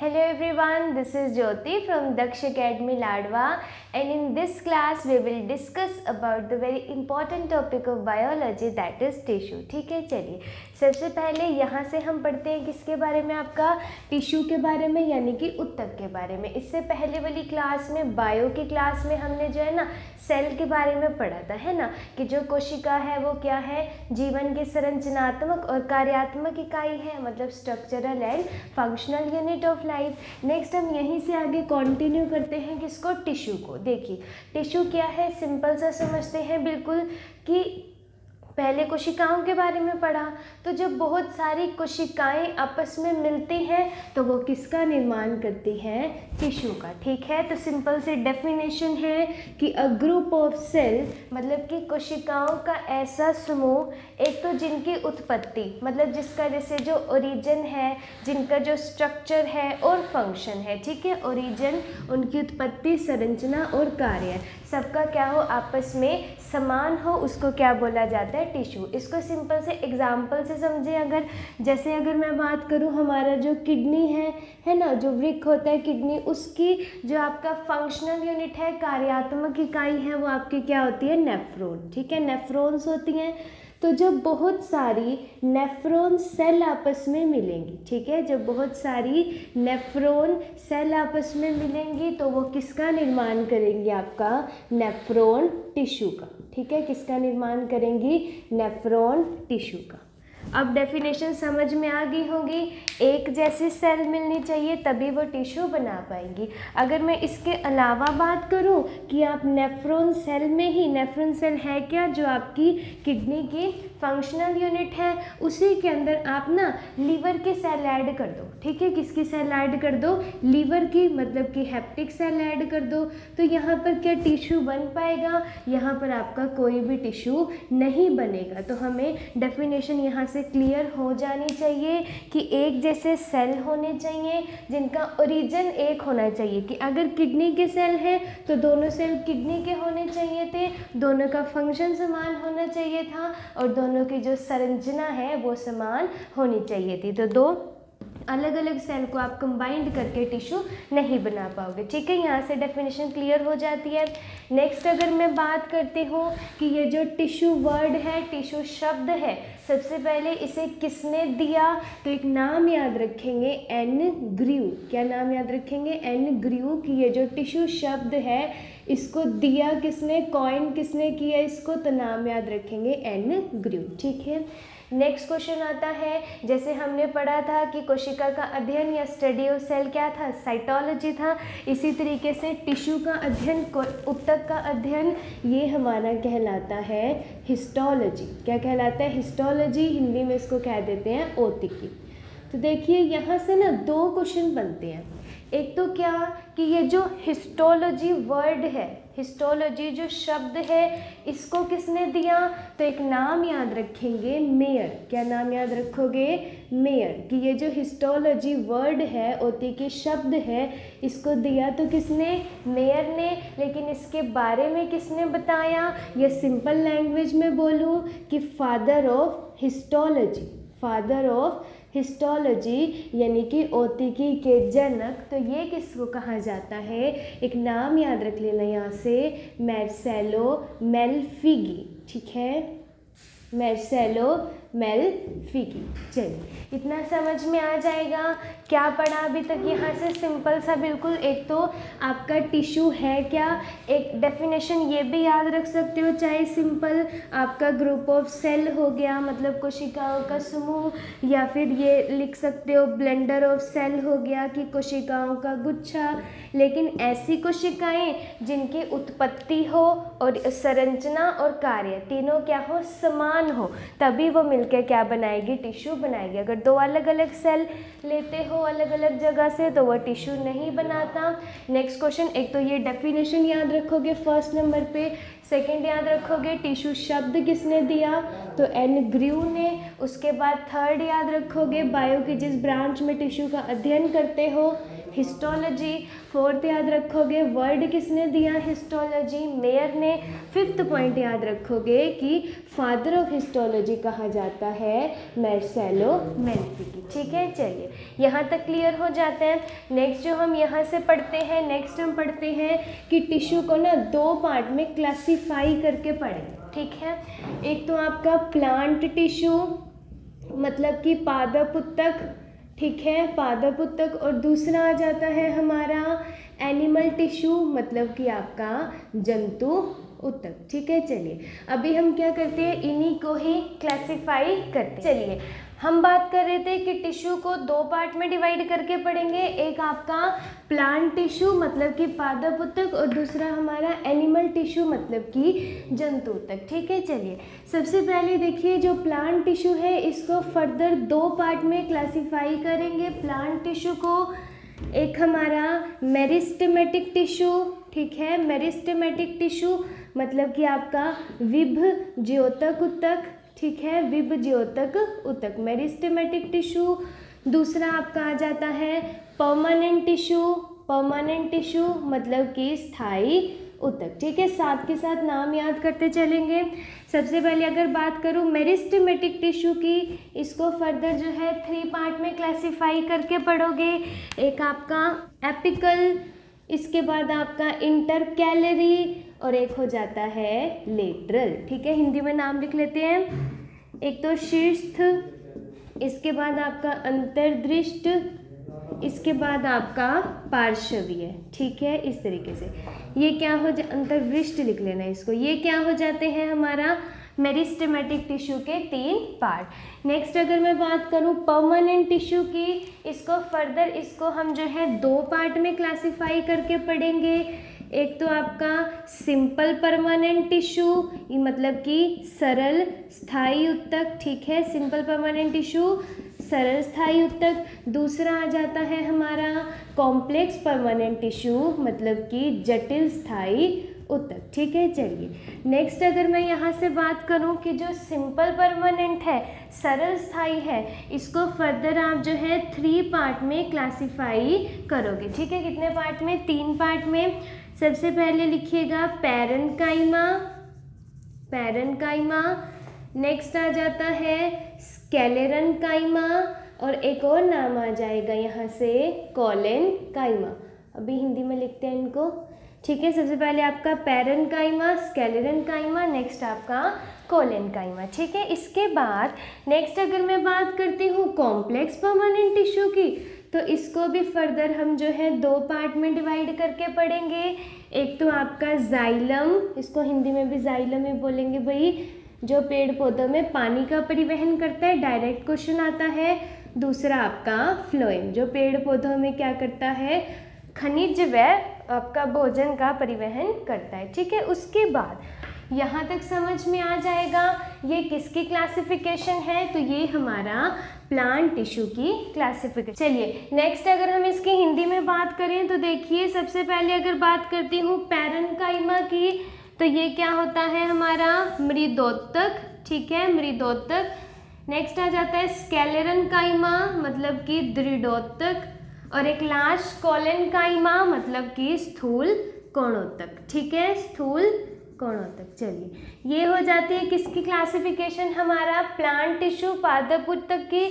Hello everyone, this is Jyoti from Daksh Academy Ladwa. And in this class we will discuss about the very important topic of biology that is tissue. ठीक है चलिए। सबसे पहले यहाँ से हम पढ़ते हैं किसके बारे में आपका? टिश्यू के बारे में यानी कि उत्तक के बारे में। इससे पहले वाली क्लास में बायो की क्लास में हमने जो है ना सेल के बारे में पढ़ा था है ना? कि जो कोशिका है वो क्या है? जीवन की संरचनात्मक और कार्यात्मक इकाई है मतलब structural and functional unit of life next हम यहीं से आगे कंटिन्यू करते हैं किसको? टिश्यू को। देखिए टिश्यू क्या है? सिंपल सा समझते हैं बिल्कुल कि पहले कोशिकाओं के बारे में पढ़ा तो जब बहुत सारी कोशिकाएँ आपस में मिलती हैं तो वो किसका निर्माण करती हैं? टिश्यू का, ठीक है? तो सिंपल से डेफिनेशन है कि अ ग्रुप ऑफ़ सेल मतलब कि कोशिकाओं का ऐसा समूह, एक तो जिनकी उत्पत्ति मतलब जिसका जैसे जो ओरिजिन है, जिनका जो स्ट्रक्चर है और फ़ंक्शन है, ठीक है? ओरिजिन उनकी उत्पत्ति, संरचना और कार्य। सबका क्या हो, आपस में समान हो, उसको क्या बोला जाता है? टिश्यू। इसको सिंपल से एग्ज़ाम्पल से समझें अगर। जैसे अगर मैं बात करूँ, हमारा जो किडनी है है ना, जो वृक होता है किडनी, उसकी जो आपका फंक्शनल यूनिट है, कार्यात्मक इकाई है, वो आपकी क्या होती है? नेफ्रोन ठीक है? नेफ्रोन्स होती हैं। तो जब बहुत सारी नेफ्रोन सेल आपस में मिलेंगी, ठीक है? जब बहुत सारी नेफ्रॉन सेल आपस में मिलेंगी तो वो किसका निर्माण करेंगी आपका? नेफ्रोन टिश्यू का, ठीक है? किसका निर्माण करेंगी? नेफ्रॉन टिश्यू का। अब डेफिनेशन समझ में आ गई होगी। एक जैसी सेल मिलनी चाहिए, तभी वो टिश्यू बना पाएँगी। अगर मैं इसके अलावा बात करूँ कि आप नेफ्रोन सेल में ही नेफ्रॉन सेल है क्या जो आपकी किडनी की फंक्शनल यूनिट है, उसी के अंदर आप ना लीवर की सेल ऐड कर दो। ठीक है? किसकी सेल ऐड कर दो? लीवर की मतलब कि हेप्टिक सेल ऐड कर दो। तो यहाँ पर क्या टिश्यू बन पाएगा? यहाँ पर आपका कोई भी टिश्यू नहीं बनेगा। तो हमें डेफिनेशन यहाँ से क्लियर हो जानी चाहिए कि एक जैसे सेल होने चाहिए, जिनका ओरिजिन एक होना चाहिए। कि अगर किडनी के सेल हैं तो दोनों सेल किडनी के होने चाहिए थे, दोनों का फ़ंक्शन समान होना चाहिए था, और दोनों की जो संरचना है, वो समान होनी चाहिए थी। तो दो अलग अलग सेल को आप कंबाइंड करके टिश्यू नहीं बना पाओगे। ठीक है, यहाँ से डेफिनेशन क्लियर हो जाती है। नेक्स्ट अगर मैं बात करती हूँ कि ये जो टिश्यू वर्ड है टिश्यू शब्द है, सबसे पहले इसे किसने दिया? तो एक नाम याद रखेंगे एन ग्रीव क्या नाम याद रखेंगे? एन ग्रीव कि ये जो टिश्यू शब्द है, इसको दिया किसने? कॉइन किसने किया इसको? तो नाम याद रखेंगे एन ग्रीव ठीक है? नेक्स्ट क्वेश्चन आता है, जैसे हमने पढ़ा था कि कोशिका का अध्ययन या स्टडी ऑफ़ सेल क्या था? साइटोलॉजी था। इसी तरीके से टिश्यू का अध्ययन उत्तक का अध्ययन, ये हमारा कहलाता है हिस्टोलॉजी क्या कहलाता है हिस्टोलॉजी हिंदी में इसको कह देते हैं ओतिकी। तो देखिए, यहाँ से ना दो क्वेश्चन बनते हैं। एक तो क्या कि ये जो हिस्टोलॉजी वर्ड है हिस्टोलॉजी जो शब्द है, इसको किसने दिया? तो एक नाम याद रखेंगे मेयर क्या नाम याद रखोगे? मेयर कि ये जो हिस्टोलॉजी वर्ड है, ओती के शब्द है, इसको दिया तो किसने? मेयर ने। लेकिन इसके बारे में किसने बताया? या सिंपल लैंग्वेज में बोलूँ कि father of histology father of histology यानी कि ओतिकी के जनक तो ये किसको कहा जाता है? एक नाम याद रख लेना यहाँ से, मैरसेलो मेलफिगी, ठीक है? मेरसेलो मेलफिगी चलिए, इतना समझ में आ जाएगा क्या पढ़ा अभी तक यहाँ से? सिंपल सा बिल्कुल, एक तो आपका टिश्यू है क्या? एक डेफिनेशन ये भी याद रख सकते हो, चाहे सिंपल आपका ग्रुप ऑफ़ सेल हो गया मतलब कोशिकाओं का समूह, या फिर ये लिख सकते हो ब्लेंडर ऑफ़ सेल हो गया कि कोशिकाओं का गुच्छा। लेकिन ऐसी कोशिकाएँ जिनकी उत्पत्ति हो और संरचना और कार्य तीनों क्या हो, समान हो, तभी वो मिलकर क्या बनाएगी? टिश्यू बनाएगी। अगर दो अलग अलग सेल लेते हो अलग अलग जगह से तो वह टिश्यू नहीं बनाता। नेक्स्ट क्वेश्चन एक तो ये डेफिनेशन याद रखोगे फ़र्स्ट नंबर पे। सेकंड याद रखोगे, टिश्यू शब्द किसने दिया? तो एन ग्रीव ने। उसके बाद थर्ड याद रखोगे बायो की जिस ब्रांच में टिश्यू का अध्ययन करते हो हिस्टोलॉजी फोर्थ याद रखोगे वर्ड किसने दिया हिस्टोलॉजी? मेयर ने। फिफ्थ पॉइंट याद रखोगे कि फादर ऑफ़ हिस्टोलॉजी कहा जाता है, मेर्सेलो मेल्फिकी ठीक है, चलिए, यहाँ तक क्लियर हो जाते हैं। नेक्स्ट जो हम यहाँ से पढ़ते हैं नेक्स्ट हम पढ़ते हैं कि टिश्यू को ना दो पार्ट में क्लासीफाई करके पढ़ें। ठीक है? एक तो आपका प्लांट टिश्यू मतलब कि पादप उत्तक ठीक है पादप उत्तक और दूसरा आ जाता है हमारा एनिमल टिश्यू मतलब कि आपका जंतु उत्तक ठीक है, चलिए। अभी हम क्या करते हैं, इन्हीं को ही क्लासिफाई करते हैं। चलिए। हम बात कर रहे थे कि टिश्यू को दो पार्ट में डिवाइड करके पढ़ेंगे एक आपका प्लांट टिश्यू मतलब कि पादप उत्तक और दूसरा हमारा एनिमल टिश्यू मतलब कि जंतु उत्तक ठीक है, चलिए। सबसे पहले देखिए, जो प्लांट टिश्यू है, इसको फर्दर दो पार्ट में क्लासीफाई करेंगे। प्लांट टिश्यू को एक हमारा मेरिस्टमेटिक टिश्यू ठीक है मेरिस्टमेटिक टिश्यू मतलब कि आपका विभ, ज्योतक उत्तक ठीक है विभ ज्योतक उत्तक मेरिस्टेमेटिक टिश्यू दूसरा आपका आ जाता है परमानेंट टिश्यू परमानेंट टिश्यू मतलब कि स्थायी उतक ठीक है, साथ के साथ नाम याद करते चलेंगे। सबसे पहले अगर बात करूँ मेरिस्टेमेटिक टिश्यू की, इसको फर्दर जो है थ्री पार्ट में क्लासिफाई करके पढ़ोगे। एक आपका एपिकल इसके बाद आपका इंटर कैलरी और एक हो जाता है लेटरल। ठीक है, हिंदी में नाम लिख लेते हैं। एक तो शीर्ष इसके बाद आपका अंतर्दृष्ट, इसके बाद आपका पार्श्वीय। ठीक है, इस तरीके से। ये क्या हो जा अंतर्वृष्ट लिख लेना इसको। ये क्या हो जाते हैं हमारा मेरिस्टेमेटिक टिश्यू के तीन पार्ट नेक्स्ट अगर मैं बात करूँ परमानेंट टिश्यू की, इसको फर्दर इसको हम जो है दो पार्ट में क्लासिफाई करके पढ़ेंगे। एक तो आपका सिंपल परमानेंट टिश्यू मतलब कि सरल स्थायी उत्तक, ठीक है? सिंपल परमानेंट टिश्यू सरल स्थायी उत्तक। दूसरा आ जाता है हमारा कॉम्प्लेक्स परमानेंट टिश्यू मतलब कि जटिल स्थायी उत्तक, ठीक है? चलिए नेक्स्ट अगर मैं यहाँ से बात करूँ कि जो सिंपल परमानेंट है, सरल स्थायी है, इसको फर्दर आप जो है थ्री पार्ट में क्लासिफाई करोगे, ठीक है? कितने पार्ट में? तीन पार्ट में। सबसे पहले लिखिएगा parenchyma parenchyma. Next आ जाता है स्केलेरन काइमा और एक और नाम आ जाएगा यहाँ से कॉलेन काइमा। अभी हिंदी में लिखते हैं इनको। ठीक है, सबसे पहले आपका पैरन काइमा, स्केलेरन काइमा नेक्स्ट आपका कोलेन काइमा। ठीक है, इसके बाद नेक्स्ट अगर मैं बात करती हूँ कॉम्प्लेक्स परमानेंट टिश्यू की तो इसको भी फर्दर हम जो है दो पार्ट में डिवाइड करके पढ़ेंगे। एक तो आपका जाइलम इसको हिंदी में भी जाइलम ही बोलेंगे भाई, जो पेड़ पौधों में पानी का परिवहन करता है डायरेक्ट क्वेश्चन आता है। दूसरा आपका फ्लोएम जो पेड़ पौधों में क्या करता है, खनिज व आपका भोजन का परिवहन करता है, ठीक है? उसके बाद यहाँ तक समझ में आ जाएगा, ये किसकी क्लासिफिकेशन है? तो ये हमारा प्लांट टिश्यू की क्लासिफिकेशन चलिए नेक्स्ट अगर हम इसकी हिंदी में बात करें तो देखिए, सबसे पहले अगर बात करती हूँ पैरन की तो ये क्या होता है हमारा? मृदोत्तक, ठीक है, मृदोत्तक। नेक्स्ट आ जाता है स्केलेरन काइमा मतलब कि दृढ़ोत्तक। और एक लास्ट कॉलन काइमा मतलब कि स्थूल कोणोत्तक, ठीक है, स्थूल कोणों तक, चलिए। ये हो जाती है किसकी क्लासिफिकेशन हमारा प्लांट टिश्यू पादप तक की।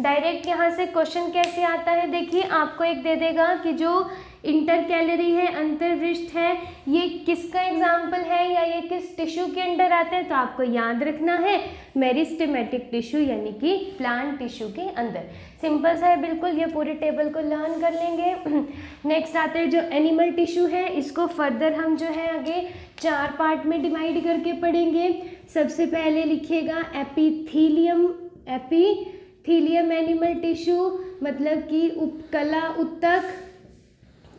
डायरेक्ट यहाँ से क्वेश्चन कैसे आता है? देखिए, आपको एक दे देगा कि जो इंटर कैलरी है, अंतर्वृष्ट है, ये किसका एग्ज़ाम्पल है या ये किस टिश्यू के अंडर आते हैं तो आपको याद रखना है मेरिस्टेमेटिक टिश्यू यानी कि प्लांट टिश्यू के अंदर। सिंपल सा है, बिल्कुल ये पूरे टेबल को लर्न कर लेंगे। नेक्स्ट आते हैं जो एनिमल टिश्यू है, इसको फर्दर हम जो है आगे चार पार्ट में डिवाइड करके पढ़ेंगे। सबसे पहले लिखिएगा एपीथीलियम एपीथीलियम एनिमल टिश्यू मतलब कि उपकला उत्तक।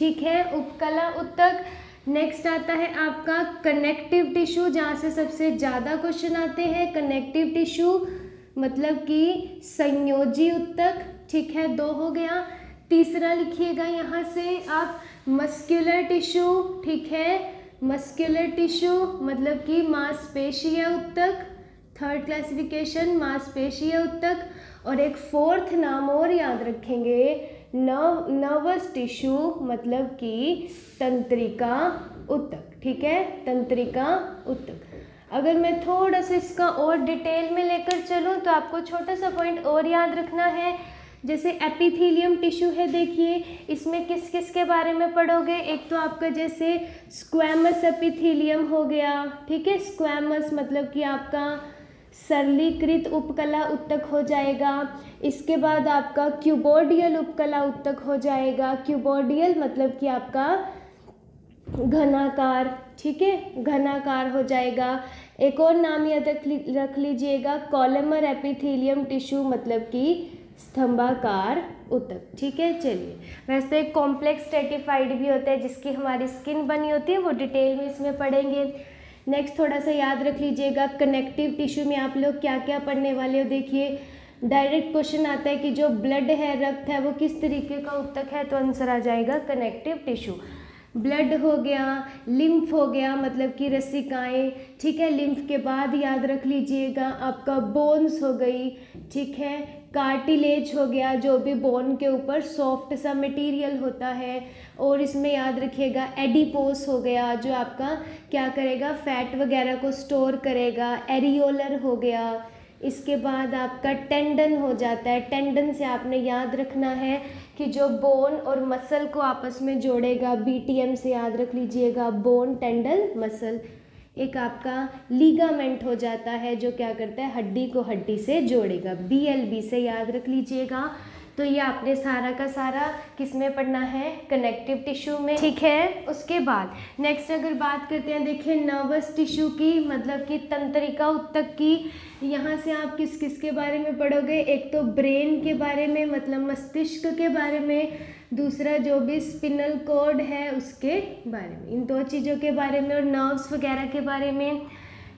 ठीक है, उपकला उत्तक। नेक्स्ट आता है आपका कनेक्टिव टिश्यू जहाँ से सबसे ज़्यादा क्वेश्चन आते हैं। कनेक्टिव टिश्यू मतलब कि संयोजी उत्तक। ठीक है, दो हो गया। तीसरा लिखिएगा यहाँ से आप मस्क्यूलर टिश्यू ठीक है मस्क्यूलर टिश्यू मतलब कि मांसपेशीय उत्तक। थर्ड क्लासिफिकेशन मांसपेशीय उत्तक। और एक फोर्थ नाम और याद रखेंगे। नर्व नर्वस टिश्यू मतलब कि तंत्रिका उत्तक, ठीक है? तंत्रिका उत्तक। अगर मैं थोड़ा सा इसका और डिटेल में लेकर चलूँ तो आपको छोटा सा पॉइंट और याद रखना है। जैसे एपिथीलियम टिश्यू है, देखिए, इसमें किस किस के बारे में पढ़ोगे? एक तो आपका जैसे स्क्वैमस एपिथीलियम हो गया, ठीक है? स्क्वैमस मतलब कि आपका सरलीकृत उपकला उत्तक हो जाएगा। इसके बाद आपका क्यूबोडियल उपकला उत्तक हो जाएगा। क्यूबोडियल मतलब कि आपका घनाकार, ठीक है? घनाकार हो जाएगा। एक और नाम याद रख लीजिएगा। कॉलमर एपिथेलियम टिश्यू मतलब कि स्तंभाकार उत्तक, ठीक है? चलिए। वैसे एक कॉम्प्लेक्स स्टेटिफाइड भी होता है, जिसकी हमारी स्किन बनी होती है, वो डिटेल में इसमें पढ़ेंगे। नेक्स्ट थोड़ा सा याद रख लीजिएगा कनेक्टिव टिश्यू में आप लोग क्या क्या पढ़ने वाले हो? देखिए डायरेक्ट क्वेश्चन आता है कि जो ब्लड है, रक्त है, वो किस तरीके का उत्तक है तो आंसर आ जाएगा कनेक्टिव टिश्यू ब्लड हो गया लिम्फ हो गया मतलब कि रसिकाएँ, ठीक है? लिम्फ के बाद याद रख लीजिएगा, आपका बोन्स हो गई, ठीक है? कार्टिलेज हो गया, जो भी बोन के ऊपर सॉफ्ट सा मटेरियल होता है, और इसमें याद रखिएगा एडिपोस हो गया, जो आपका क्या करेगा फैट वगैरह को स्टोर करेगा एरियोलर हो गया, इसके बाद आपका टेंडन हो जाता है। टेंडन से आपने याद रखना है कि जो बोन और मसल को आपस में जोड़ेगा बीटीएम से याद रख लीजिएगा बोन टेंडन मसल एक आपका लीगामेंट हो जाता है, जो क्या करता है, हड्डी को हड्डी से जोड़ेगा। बीएलबी से याद रख लीजिएगा। तो ये आपने सारा का सारा किसमें पढ़ना है? कनेक्टिव टिश्यू में। ठीक है। उसके बाद नेक्स्ट अगर बात करते हैं देखिए नर्वस टिश्यू की मतलब कि तंत्रिका उत्तक की यहाँ से आप किस किस के बारे में पढ़ोगे? एक तो ब्रेन के बारे में मतलब मस्तिष्क के बारे में दूसरा जो भी स्पिनल कोड है उसके बारे में। इन दो चीज़ों के बारे में और नर्व्स वगैरह के बारे में।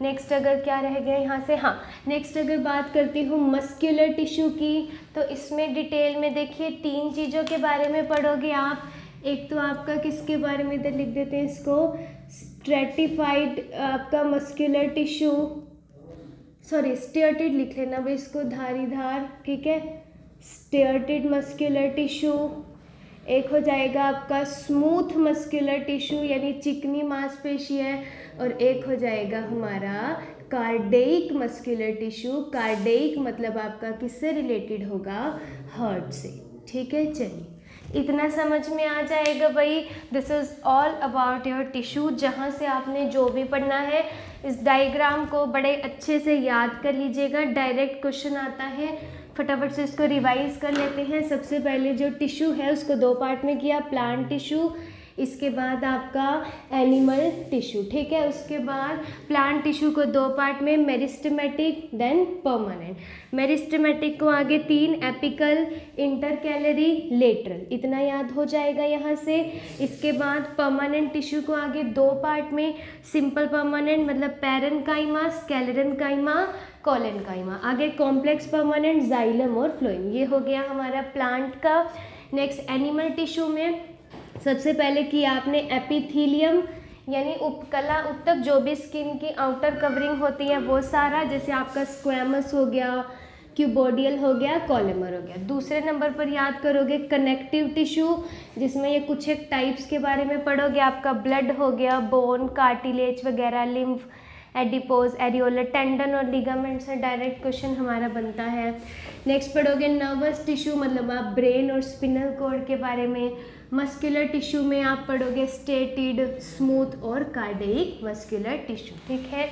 नेक्स्ट अगर क्या रह गया यहाँ से? हाँ नेक्स्ट अगर बात करती हूँ मस्क्यूलर टिश्यू की तो इसमें डिटेल में देखिए तीन चीज़ों के बारे में पढ़ोगे आप। एक तो आपका किसके बारे में इधर लिख देते हैं इसको? स्ट्रेटिफाइड आपका मस्क्यूलर टिश्यू सॉरी स्टेयर्टेड लिख लेना भाई इसको धारी धार ठीक है? स्टेयर्टेड मस्क्यूलर टिश्यू एक हो जाएगा आपका स्मूथ मस्क्यूलर टिश्यू यानी चिकनी मांसपेशी है, और एक हो जाएगा हमारा कार्डेइक मस्कुलर टिश्यू कार्डेइक मतलब आपका किससे रिलेटेड होगा? हार्ट से। ठीक है, चलिए। इतना समझ में आ जाएगा भाई। This is all about your tissue जहाँ से आपने जो भी पढ़ना है, इस डायग्राम को बड़े अच्छे से याद कर लीजिएगा। डायरेक्ट क्वेश्चन आता है। फटाफट से इसको रिवाइज कर लेते हैं। सबसे पहले जो टिश्यू है, उसको दो पार्ट में किया। प्लांट टिश्यू इसके बाद आपका एनिमल टिश्यू ठीक है? उसके बाद प्लांट टिश्यू को दो पार्ट में मेरिस्टमेटिक देन परमानेंट मेरिस्टमेटिक को आगे तीन एपिकल इंटर कैलरी लेटरल इतना याद हो जाएगा यहाँ से। इसके बाद परमानेंट टिश्यू को आगे दो पार्ट में सिंपल परमानेंट मतलब parenchyma sclerenchyma collenchyma आगे कॉम्प्लेक्स परमानेंट जाइलम और फ्लोइम ये हो गया हमारा प्लांट का। नेक्स्ट एनिमल टिश्यू में सबसे पहले की आपने एपिथीलियम यानी उपकला, उत्तक, जो भी स्किन की आउटर कवरिंग होती है, वो सारा, जैसे आपका स्क्वेमस हो गया क्यूबोडियल हो गया कॉलेमर हो गया। दूसरे नंबर पर याद करोगे कनेक्टिव टिश्यू जिसमें ये कुछ एक टाइप्स के बारे में पढ़ोगे। आपका ब्लड हो गया बोन कार्टिलेज वगैरह लिम्फ एडिपोज एरियोलर टेंडन और लिगामेंट से डायरेक्ट क्वेश्चन हमारा बनता है। नेक्स्ट पढ़ोगे नर्वस टिश्यू मतलब आप ब्रेन और स्पिनल कोड के बारे में। मस्कुलर टिश्यू में आप पढ़ोगे स्टेटिड स्मूथ और कार्डिक मस्कुलर टिश्यू ठीक है?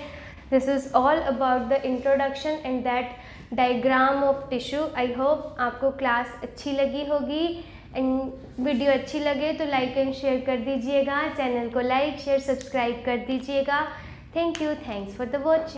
This is all about the introduction and that diagram of tissue I hope आपको क्लास अच्छी लगी होगी। एंड वीडियो अच्छी लगे तो लाइक एंड शेयर कर दीजिएगा। चैनल को लाइक शेयर सब्सक्राइब कर दीजिएगा। Thank you thanks for the watching